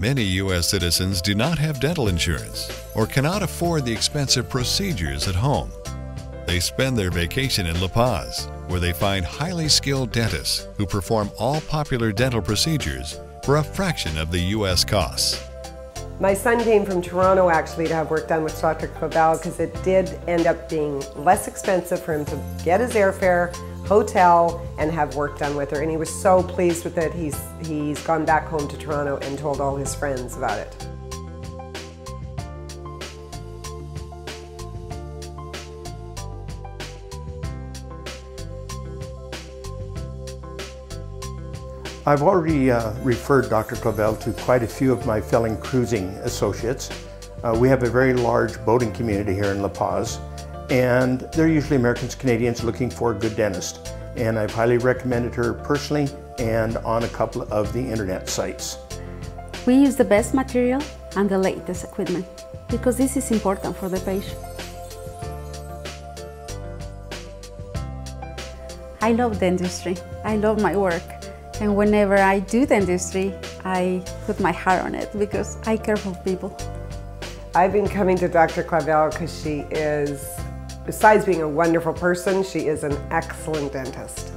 Many U.S. citizens do not have dental insurance or cannot afford the expensive procedures at home. They spend their vacation in La Paz, where they find highly skilled dentists who perform all popular dental procedures for a fraction of the U.S. costs. My son came from Toronto actually to have work done with Dr. Clavel because it did end up being less expensive for him to get his airfare, hotel, and have work done with her. And he was so pleased with it, he's, he's gone back home to Toronto and told all his friends about it. I've already uh, referred Dr. Clavel to quite a few of my fellow cruising associates. Uh, we have a very large boating community here in La Paz, and they're usually Americans, Canadians looking for a good dentist. And I've highly recommended her personally and on a couple of the internet sites. We use the best material and the latest equipment because this is important for the patient. I love dentistry. I love my work. And whenever I do dentistry, I put my heart on it because I care for people. I've been coming to Dr. Clavel because she is, besides being a wonderful person, she is an excellent dentist.